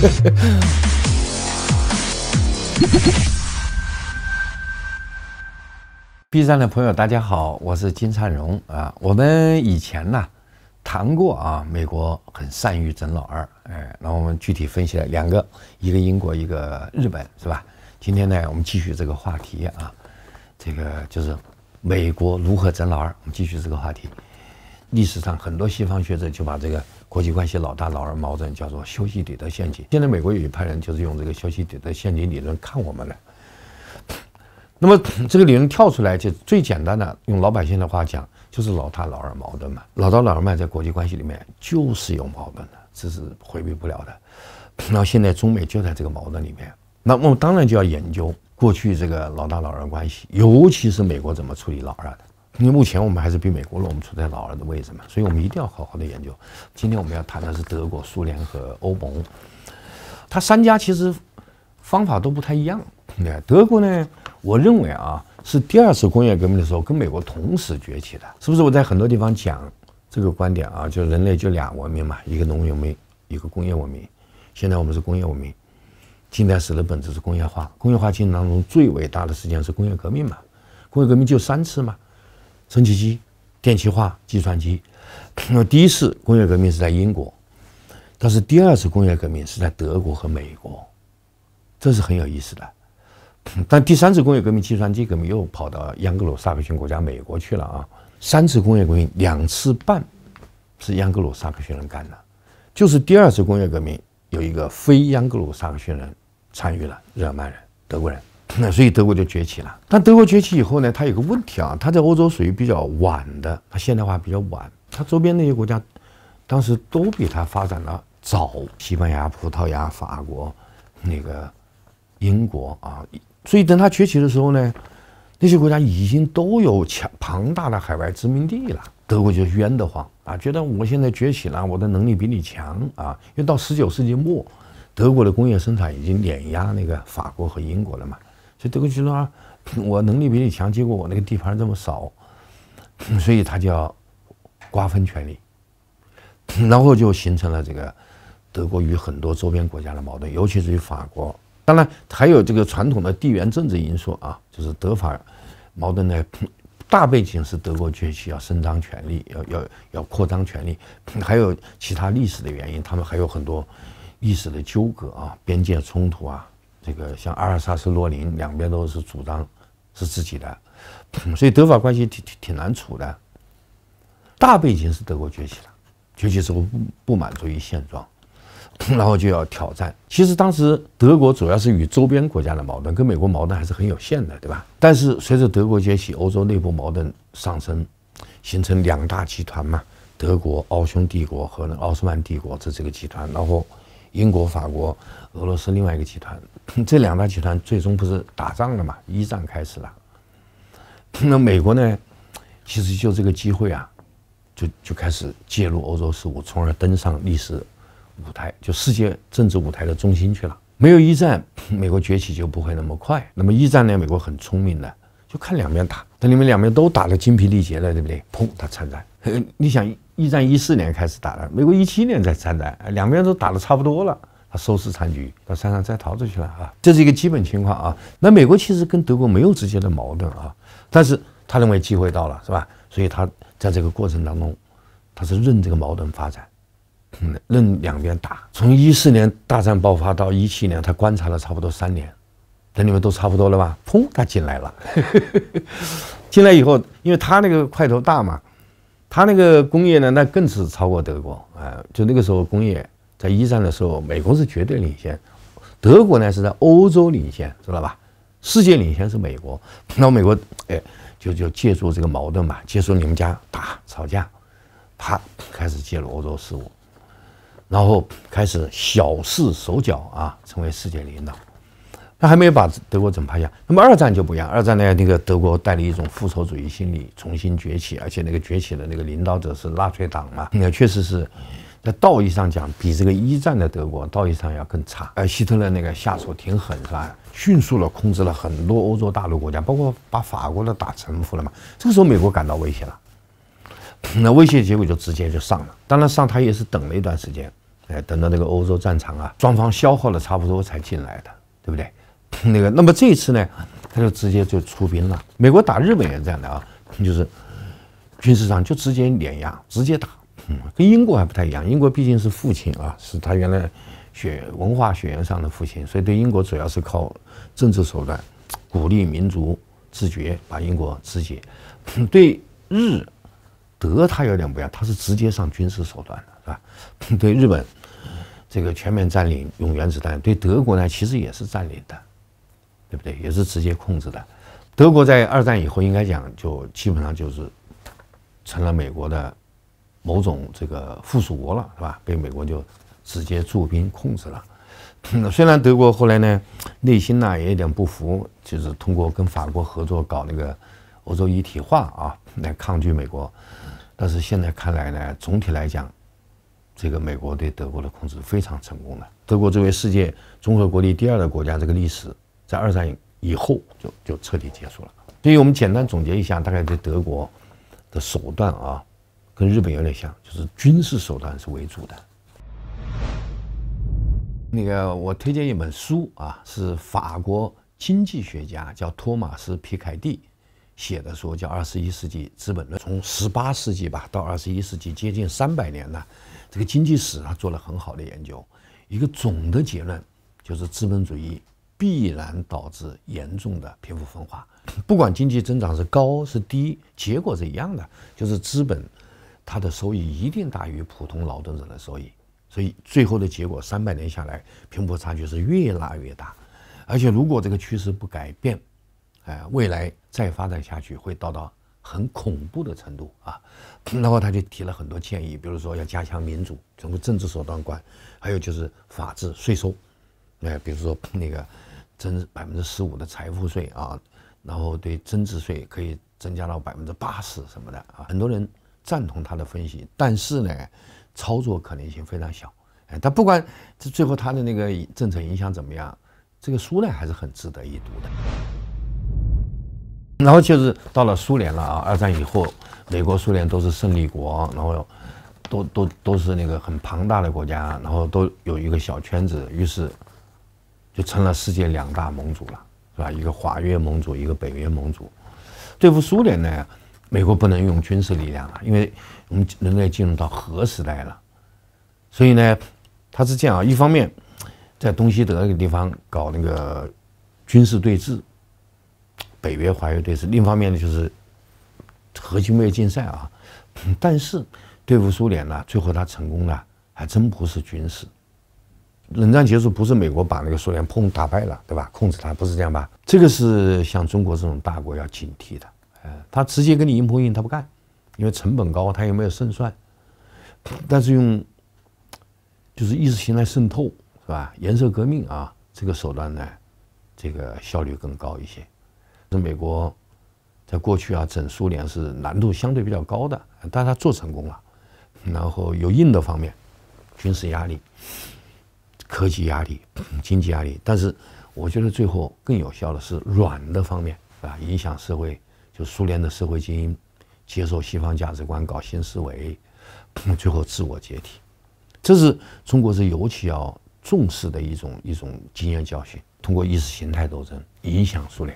B 站的朋友，大家好，我是金灿荣啊。我们以前呢谈过啊，美国很善于整老二，哎，然后我们具体分析了两个，一个英国，一个日本，是吧？今天呢，我们继续这个话题啊，这个就是美国如何整老二。我们继续这个话题。历史上很多西方学者就把这个国际关系老大老二矛盾叫做修昔底德陷阱。现在美国有一派人就是用这个修昔底德陷阱理论看我们了。那么这个理论跳出来，就最简单的用老百姓的话讲，就是老大老二矛盾嘛。老大老二嘛，在国际关系里面就是有矛盾的，这是回避不了的。那现在中美就在这个矛盾里面，那我们当然就要研究过去这个老大老二关系，尤其是美国怎么处理老二的。因为目前我们还是比美国弱，我们处在老二的位置嘛，所以我们一定要好好的研究。今天我们要谈的是德国、苏联和欧盟，它三家其实方法都不太一样。德国呢？我认为啊，是第二次工业革命的时候跟美国同时崛起的，是不是？我在很多地方讲这个观点啊，就人类就俩文明嘛，一个农业文明，一个工业文明。现在我们是工业文明，近代史的本质是工业化。工业化进程当中最伟大的事件是工业革命嘛？工业革命就三次嘛：蒸汽机、电气化、计算机。那第一次工业革命是在英国，但是第二次工业革命是在德国和美国，这是很有意思的。但第三次工业革命，计算机革命又跑到盎格鲁撒克逊国家美国去了啊！三次工业革命两次半是盎格鲁撒克逊人干的，就是第二次工业革命有一个非盎格鲁撒克逊人参与了，日耳曼人、德国人，那所以德国就崛起了。但德国崛起以后呢，它有个问题啊，它在欧洲属于比较晚的，它现代化比较晚，它周边那些国家当时都比它发展的早，西班牙、葡萄牙、法国、那个英国啊。所以等它崛起的时候呢，那些国家已经都有强庞大的海外殖民地了。德国就冤得慌啊，觉得我现在崛起了，我的能力比你强啊。因为到十九世纪末，德国的工业生产已经碾压那个法国和英国了嘛，所以德国就说，我能力比你强，结果我那个地盘这么少，所以他就要瓜分权力，然后就形成了这个德国与很多周边国家的矛盾，尤其是与法国。当然还有这个传统的地缘政治因素啊，就是德法矛盾的大背景是德国崛起要伸张权力，要要要扩张权力，还有其他历史的原因，他们还有很多历史的纠葛啊，边界冲突啊，这个像阿尔萨斯、洛林两边都是主张是自己的，所以德法关系挺挺挺难处的。大背景是德国崛起了，崛起之后不不满足于现状。然后就要挑战。其实当时德国主要是与周边国家的矛盾，跟美国矛盾还是很有限的，对吧？但是随着德国崛起，欧洲内部矛盾上升，形成两大集团嘛，德国奥匈帝国和奥斯曼帝国这这个集团，然后英国、法国、俄罗斯另外一个集团，这两大集团最终不是打仗了嘛？一战开始了。那美国呢？其实就这个机会啊，就就开始介入欧洲事务，从而登上历史。舞台就世界政治舞台的中心去了。没有一战，美国崛起就不会那么快。那么一战呢？美国很聪明的，就看两边打。等你们两边都打得精疲力竭了，对不对？砰，他参战。你想，一战一四年开始打的，美国一七年才参战，两边都打得差不多了，他收拾残局，到山上再逃出去了啊。这是一个基本情况啊。那美国其实跟德国没有直接的矛盾啊，但是他认为机会到了，是吧？所以他在这个过程当中，他是任这个矛盾发展。任两边打，从一四年大战爆发到一七年，他观察了差不多三年，等你们都差不多了吧？砰，他进来了。进来以后，因为他那个块头大嘛，他那个工业呢，那更是超过德国啊。就那个时候工业，在一战的时候，美国是绝对领先，德国呢是在欧洲领先，知道吧？世界领先是美国。那美国哎，就就借助这个矛盾嘛，借助你们家打吵架，啪，开始介入欧洲事务。然后开始小试手脚啊，成为世界领导，那还没有把德国整趴下。那么二战就不一样，二战呢，那个德国带了一种复仇主义心理重新崛起，而且那个崛起的那个领导者是纳粹党嘛，那确实是在道义上讲，比这个一战的德国道义上要更差。而希特勒那个下手挺狠，是吧？迅速的控制了很多欧洲大陆国家，包括把法国都打臣服了嘛。这个时候美国感到威胁了，那威胁结果就直接就上了。当然上他也是等了一段时间。哎，等到那个欧洲战场啊，双方消耗的差不多才进来的，对不对？那个，那么这一次呢，他就直接就出兵了。美国打日本也这样的啊，就是军事上就直接碾压，直接打。嗯，跟英国还不太一样，英国毕竟是父亲啊，是他原来血文化血缘上的父亲，所以对英国主要是靠政治手段，鼓励民族自觉，把英国肢解。对日、德，他有点不一样，他是直接上军事手段的，是吧？对日本。这个全面占领用原子弹，对德国呢其实也是占领的，对不对？也是直接控制的。德国在二战以后，应该讲就基本上就是成了美国的某种这个附属国了，是吧？被美国就直接驻兵控制了。虽然德国后来呢内心呢也有点不服，就是通过跟法国合作搞那个欧洲一体化啊来抗拒美国，但是现在看来呢，总体来讲。这个美国对德国的控制非常成功的。德国作为世界综合国力第二的国家，这个历史在二战以后就就彻底结束了。所以我们简单总结一下，大概对德国的手段啊，跟日本有点像，就是军事手段是为主的。那个我推荐一本书啊，是法国经济学家叫托马斯皮凯蒂写的书，叫《二十一世纪资本论》，从十八世纪吧到二十一世纪，接近三百年呢。这个经济史他做了很好的研究，一个总的结论就是资本主义必然导致严重的贫富分化。不管经济增长是高是低，结果是一样的，就是资本他的收益一定大于普通劳动者的收益。所以最后的结果，三百年下来，贫富差距是越拉越大。而且如果这个趋势不改变，哎，未来再发展下去会到到。很恐怖的程度啊，然后他就提了很多建议，比如说要加强民主，通过政治手段管，还有就是法治、税收，哎，比如说那个增百分之十五的财富税啊，然后对增值税可以增加到百分之八十什么的啊，很多人赞同他的分析，但是呢，操作可能性非常小。哎，但不管这最后他的那个政策影响怎么样，这个书呢还是很值得一读的。然后就是到了苏联了啊！二战以后，美国、苏联都是胜利国，然后都都都是那个很庞大的国家，然后都有一个小圈子，于是就成了世界两大盟主了，是吧？一个华约盟主，一个北约盟主。对付苏联呢，美国不能用军事力量了，因为我们人类进入到核时代了，所以呢，他是这样啊：一方面在东西德那个地方搞那个军事对峙。北约、华约对峙，另一方面呢就是核军备竞赛啊。但是对付苏联呢，最后他成功了，还真不是军事。冷战结束不是美国把那个苏联砰打败了，对吧？控制它不是这样吧？这个是像中国这种大国要警惕的。呃，他直接跟你硬碰硬他不干，因为成本高，他又没有胜算。但是用就是意识形态渗透是吧？颜色革命啊，这个手段呢，这个效率更高一些。是美国在过去啊，整苏联是难度相对比较高的，但他做成功了。然后有硬的方面，军事压力、科技压力、经济压力，但是我觉得最后更有效的是软的方面，啊，影响社会，就苏联的社会精英接受西方价值观，搞新思维，最后自我解体。这是中国是尤其要重视的一种一种经验教训，通过意识形态斗争影响苏联。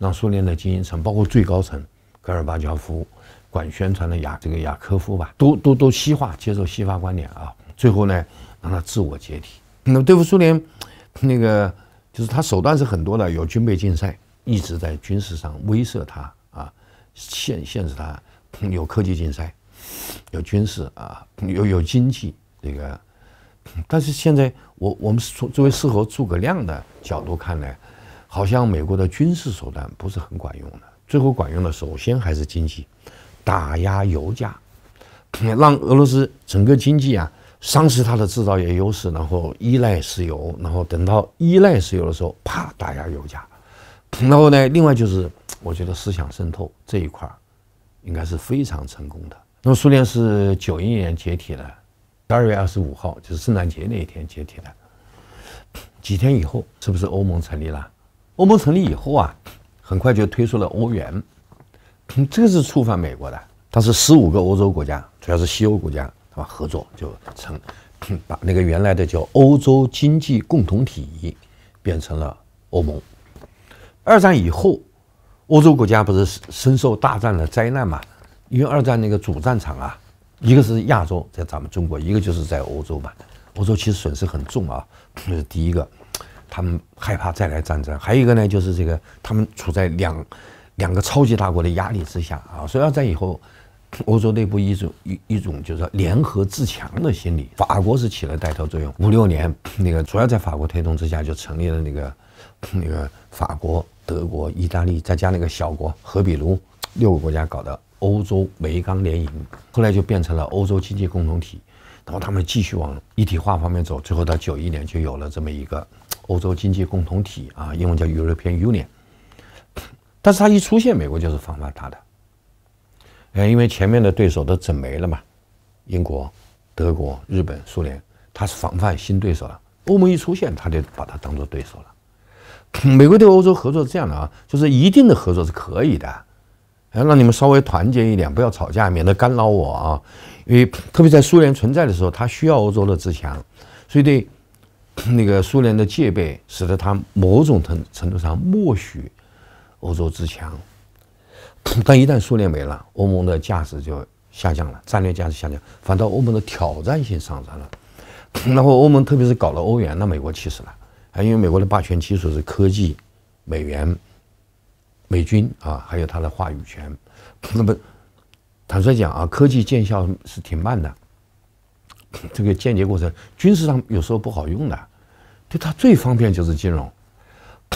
让苏联的精英层，包括最高层，戈尔巴乔夫管宣传的雅这个雅科夫吧，都都都西化，接受西方观点啊。最后呢，让他自我解体。那么对付苏联，那个就是他手段是很多的，有军备竞赛，一直在军事上威慑他，限限制他；有科技竞赛，有军事啊，有有经济这个。但是现在我我们作作为适合诸葛亮的角度看呢？好像美国的军事手段不是很管用的，最后管用的首先还是经济，打压油价，让俄罗斯整个经济啊丧失它的制造业优势，然后依赖石油，然后等到依赖石油的时候，啪打压油价，然后呢，另外就是我觉得思想渗透这一块儿应该是非常成功的。那么苏联是九一年解体的，十二月二十五号就是圣诞节那一天解体的，几天以后是不是欧盟成立了？欧盟成立以后啊，很快就推出了欧元，这个是触犯美国的。当时十五个欧洲国家，主要是西欧国家，对吧？合作就成把那个原来的叫欧洲经济共同体变成了欧盟。二战以后，欧洲国家不是深受大战的灾难嘛？因为二战那个主战场啊，一个是亚洲，在咱们中国；一个就是在欧洲嘛。欧洲其实损失很重啊，这 是第一个，他们害怕再来战争；还有一个呢，就是这个他们处在两两个超级大国的压力之下啊。所以二战以后，欧洲内部一种一一种就是说联合自强的心理，法国是起了带头作用。五六年那个主要在法国推动之下，就成立了那个那个法国、德国、意大利，再加那个小国和比卢六个国家搞的欧洲煤钢联营，后来就变成了欧洲经济共同体。然后他们继续往一体化方面走，最后到九一年就有了这么一个欧洲经济共同体啊，英文叫 European Union。但是它一出现，美国就是防范它的，呃，因为前面的对手都整没了嘛，英国、德国、日本、苏联，它是防范新对手了。欧盟一出现，他就把它当做对手了。美国对欧洲合作是这样的啊，就是一定的合作是可以的。要让你们稍微团结一点，不要吵架，免得干扰我啊！因为 特别在苏联存在的时候，他需要欧洲的自强，所以对那个苏联的戒备，使得他某种程程度上默许欧洲自强。但一旦苏联没了，欧盟的价值就下降了，战略价值下降，反倒欧盟的挑战性上涨了。然后欧盟特别是搞了欧元，那美国气死了因为美国的霸权基础是科技、美元。美军啊，还有他的话语权。那么，坦率讲啊，科技见效是挺慢的。这个间接过程，军事上有时候不好用的。对他最方便就是金融。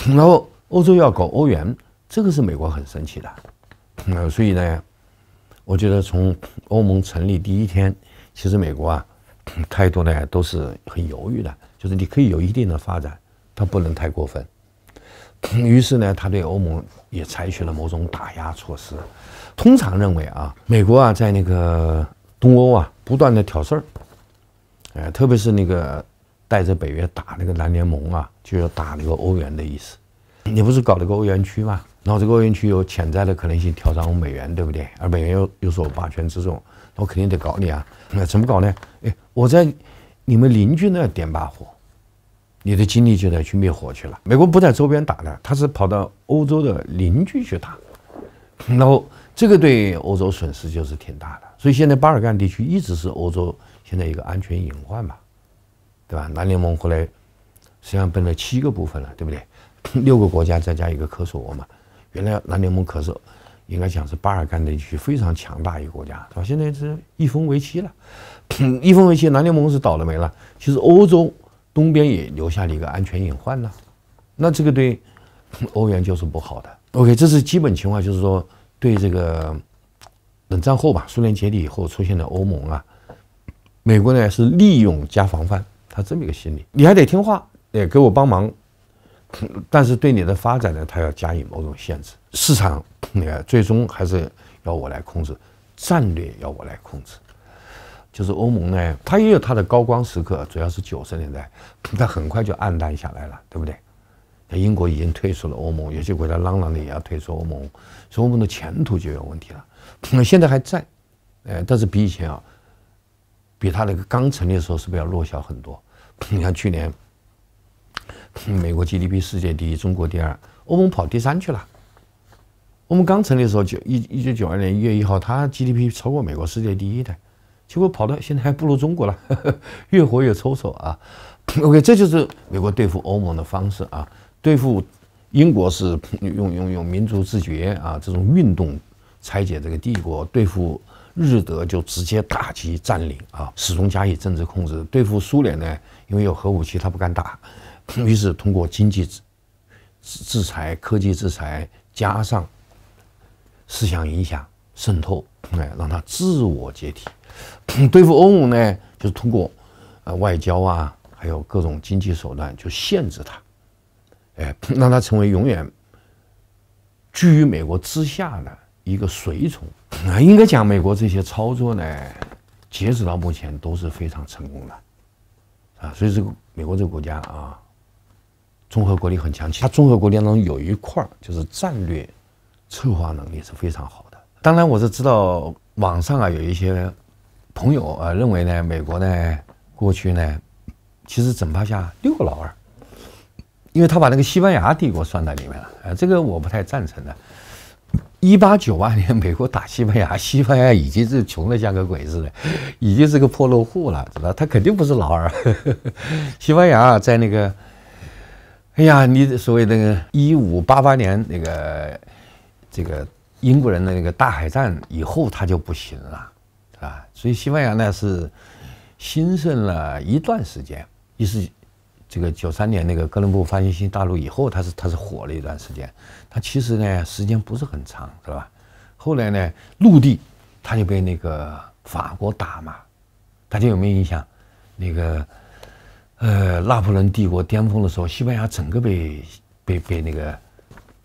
然后欧洲要搞欧元，这个是美国很生气的。呃，所以呢，我觉得从欧盟成立第一天，其实美国啊态度呢都是很犹豫的，就是你可以有一定的发展，他不能太过分。于是呢，他对欧盟也采取了某种打压措施。通常认为啊，美国啊，在那个东欧啊，不断的挑事儿，呃，特别是那个带着北约打那个南联盟啊，就要打那个欧元的意思。你不是搞了个欧元区吗？然后这个欧元区有潜在的可能性挑战我美元，对不对？而美元又又是我霸权之重，那我肯定得搞你啊。那怎么搞呢？哎，我在你们邻居那点把火。你的精力就得去灭火去了。美国不在周边打的，他是跑到欧洲的邻居去打，然后这个对欧洲损失就是挺大的。所以现在巴尔干地区一直是欧洲现在一个安全隐患嘛，对吧？南联盟后来实际上分了七个部分了，对不对？六个国家再加一个科索沃嘛。原来南联盟可是应该讲是巴尔干地区非常强大一个国家，是吧？现在是一分为七了，一分为七，南联盟是倒了霉了。其实欧洲。东边也留下了一个安全隐患呢，那这个对 欧元就是不好的。OK，这是基本情况，就是说对这个冷战后吧，苏联解体以后出现的欧盟啊，美国呢是利用加防范，他这么一个心理，你还得听话，也给我帮忙，但是对你的发展呢，他要加以某种限制。市场最终还是要我来控制，战略要我来控制。就是欧盟呢，它也有它的高光时刻，主要是九十年代，它很快就暗淡下来了，对不对？英国已经退出了欧盟，有些国家嚷嚷的也要退出欧盟，所以欧盟的前途就有问题了。那现在还在，呃，但是比以前啊，比它那个刚成立的时候是不是要弱小很多？你看去年，美国 GDP 世界第一，中国第二，欧盟跑第三去了。我们刚成立的时候，九一一九九二年一月一号，它 GDP 超过美国世界第一的。结果跑到现在还不如中国了，越活越抽抽啊。OK，这就是美国对付欧盟的方式啊。对付英国是 用用用民族自觉啊这种运动拆解这个帝国，对付日德就直接打击占领啊，始终加以政治控制。对付苏联呢，因为有核武器，他不敢打，于是通过经济制制裁、科技制裁，加上思想影响渗透，哎，让他自我解体。对付欧盟呢，就是通过呃外交啊，还有各种经济手段，就限制它，哎，让它成为永远居于美国之下的一个随从啊。应该讲，美国这些操作呢，截止到目前都是非常成功的啊。所以这个美国这个国家啊，综合国力很强，它综合国力当中有一块就是战略策划能力是非常好的。当然，我是知道网上啊有一些。朋友啊认为呢，美国呢过去呢，其实整趴下六个老二，因为他把那个西班牙帝国算在里面了，啊，这个我不太赞成的。一八九八年，美国打西班牙，西班牙已经是穷的像个鬼似的，已经是个破落户了，知道？他肯定不是老二。西班牙在那个，哎呀，你所谓那个一五八八年那个这个英国人的那个大海战以后，他就不行了，所以西班牙呢是兴盛了一段时间，一是。这个九三年那个哥伦布发现新大陆以后，他是他是火了一段时间，他其实呢时间不是很长，是吧？后来呢陆地他就被那个法国打嘛，大家有没有印象？那个呃拿破仑帝国巅峰的时候，西班牙整个被被被那个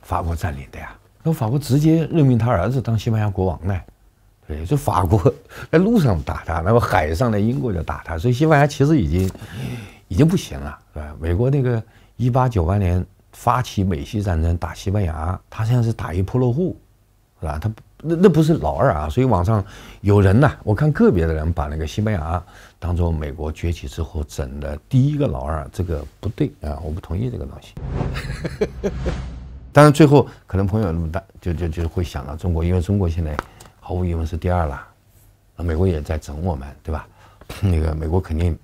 法国占领的呀，那法国直接任命他儿子当西班牙国王呢，对，就法国在路上打他，然后海上的英国就打他，所以西班牙其实已经。已经不行了，是吧？美国那个一八九八年发起美西战争打西班牙，他现在是打一破落户，是吧？他那那不是老二啊，所以网上有人呐，我看个别的人把那个西班牙当做美国崛起之后整的第一个老二，这个不对啊，我不同意这个东西。当然最后可能朋友那么大，就就就会想到中国，因为中国现在毫无疑问是第二了，那美国也在整我们，对吧？那个美国肯定。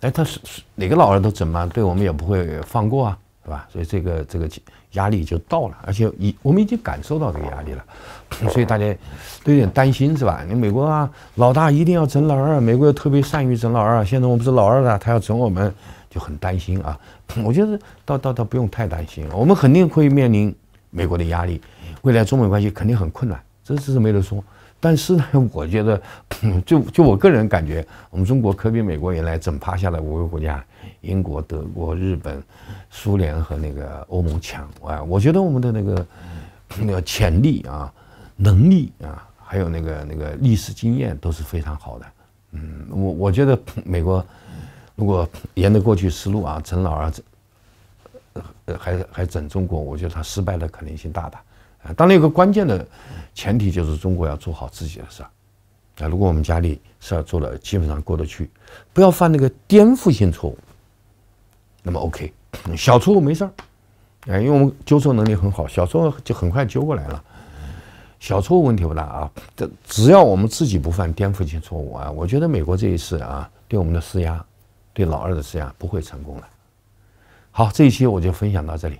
哎，他是是哪个老二都整嘛，对我们也不会放过啊，是吧？所以这个这个压力就到了，而且已我们已经感受到这个压力了，所以大家都有点担心，是吧？你美国啊，老大一定要整老二，美国又特别善于整老二，现在我们是老二了，他要整我们，就很担心啊。我觉得倒倒倒不用太担心，我们肯定会面临美国的压力，未来中美关系肯定很困难，这这是没得说。但是呢，我觉得，就就我个人感觉，我们中国可比美国原来整趴下来五个国家，英国、德国、日本、苏联和那个欧盟强啊！我觉得我们的那个那个潜力啊、能力啊，还有那个那个历史经验都是非常好的。嗯，我我觉得美国如果沿着过去思路啊，整老二整，还还整中国，我觉得他失败的可能性大大。啊，当然有个关键的前提就是中国要做好自己的事儿。啊，如果我们家里事儿做的基本上过得去，不要犯那个颠覆性错误，那么 OK，小错误没事儿。啊，因为我们纠错能力很好，小错误就很快纠过来了。小错误问题不大啊，这只要我们自己不犯颠覆性错误啊，我觉得美国这一次啊，对我们的施压，对老二的施压不会成功了。好，这一期我就分享到这里。